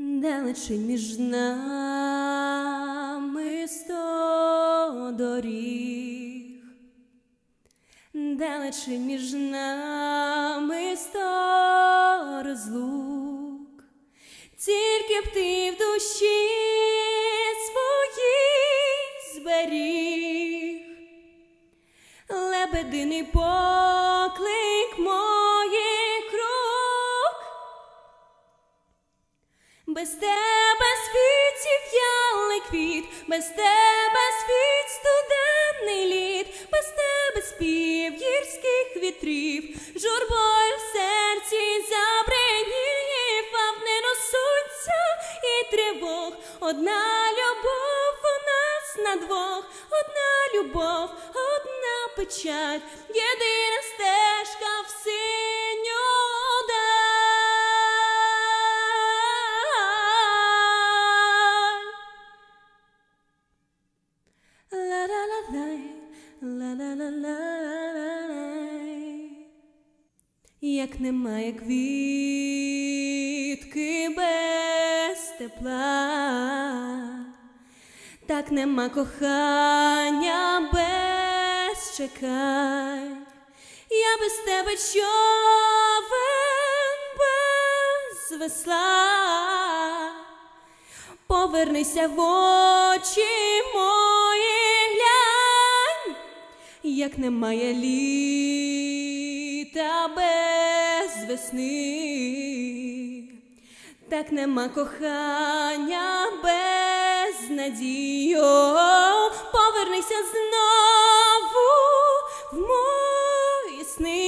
Далечень між нами сто доріг, далечень між нами сто розлук, тільки б ти в душі своїй зберіг, лебединий поклик моїх Без тебе світ зів'ялий квіт, без тебе світ студенний літ, без тебе спів гірських вітрів, журбою в серці забринів, а в небо сонця і тривог. Одна любов у нас на двох, одна любов, одна печаль, єдина стежка в Як немає квітки без тепла, так нема кохання без чекань. Я без тебе човен без весла. Повернися в очі мої як немає літа без весни, так нема кохання без надії. Повернися знову в мої сни,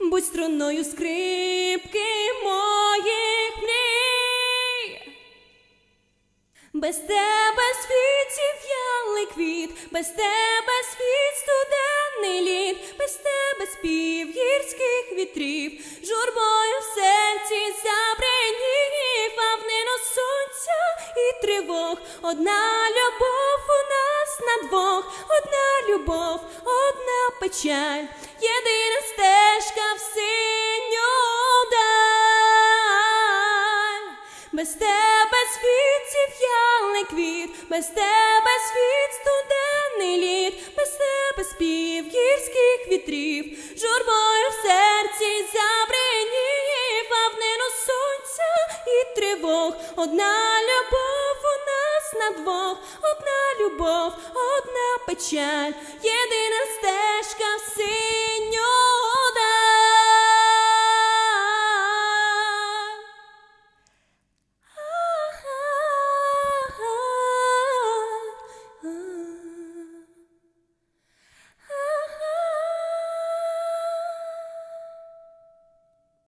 будь струною скрипки моїх мрій. Без тебе світ зів'ялий квіт, без тебе світ студенний літ, без тебе спів гірських вітрів, журбою в серці забринів, а в нино сонця і тривог. Одна любов у нас на двох, одна любов, одна печаль, єдина стежка в синю Без тебе світ зів'ялий квіт, без тебе світ студенний літ, без тебе спів гірських вітрів, журбою в серці забринів, а в нино сонця і тривог. Одна любов у нас на двох, одна любов, одна печаль, єдина